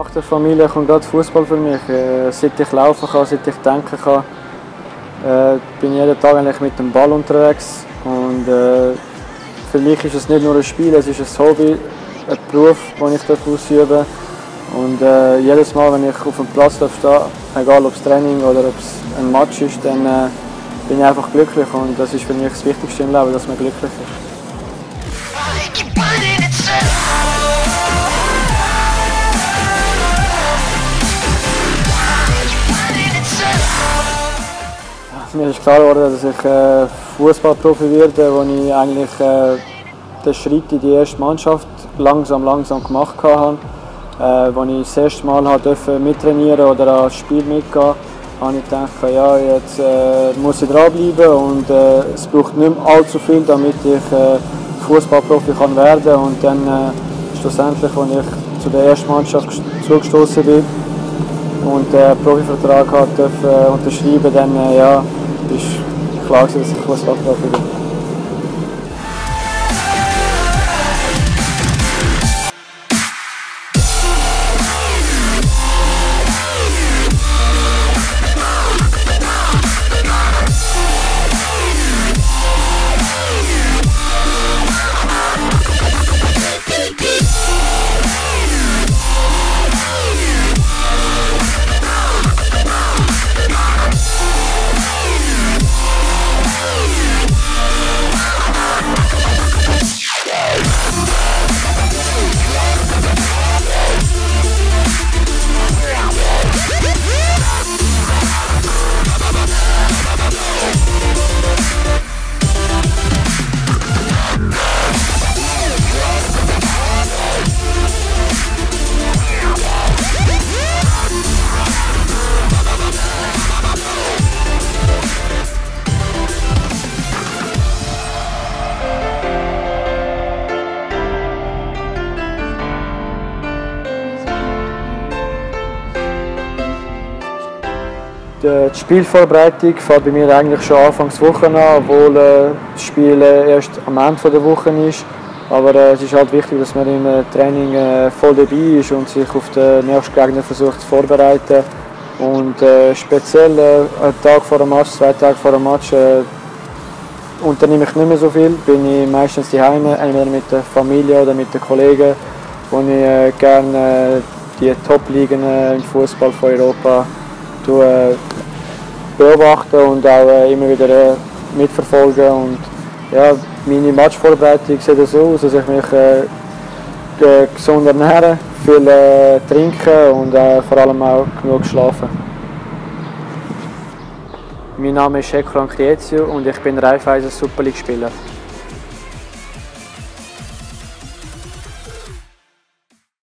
Nach der Familie kommt gerade Fußball für mich. Äh, seit ich laufen kann, seit ich denken kann, äh, bin ich jeden Tag eigentlich mit dem Ball unterwegs. Und äh, für mich ist es nicht nur ein Spiel, es ist ein Hobby, ein Beruf, den ich darf ausüben Und äh, jedes Mal, wenn ich auf dem Platz stehe, egal ob es Training oder ob es ein Match ist, dann bin ich einfach glücklich. Und das ist für mich das Wichtigste im Leben, dass man glücklich ist. Mir ist klar geworden, dass ich äh, Fußballprofi werde, wo ich eigentlich äh, den Schritt in die erste Mannschaft langsam, langsam gemacht habe. Äh, als ich das erste Mal halt mittrainieren oder an das Spiel mitgehen habe ich gedacht, ja, jetzt äh, muss ich dranbleiben und äh, es braucht nicht mehr allzu viel, damit ich äh, Fußballprofi kann werden und dann äh, schlussendlich, als ich zu der ersten Mannschaft zugestoßen bin und den Profivertrag hat dürfen, äh, unterschreiben, dann äh, ja, ist klar, dass ich Fußballprofi bin. Die Spielvorbereitung fängt bei mir eigentlich schon Anfangs Woche an, obwohl äh, das Spiel äh, erst am Ende der Woche ist. Aber äh, es ist halt wichtig, dass man im Training voll dabei ist und sich auf den nächsten Gegner versucht zu vorbereiten. Und speziell einen Tag vor dem Match, zwei Tage vor dem Match, unternehme ich nicht mehr so viel. Bin ich meistens daheim, entweder mit der Familie oder mit den Kollegen, wo ich gerne die Top-Ligen im Fußball von Europa beobachten und auch äh, immer wieder äh, mitverfolgen. Und, ja, meine Matchvorbereitung sieht so aus, dass ich mich äh, ge- gesund ernähre, viel äh, trinke und äh, vor allem auch genug schlafen. Mein Name ist Hector Ancliezio und ich bin Raiffeisen Super League Spieler.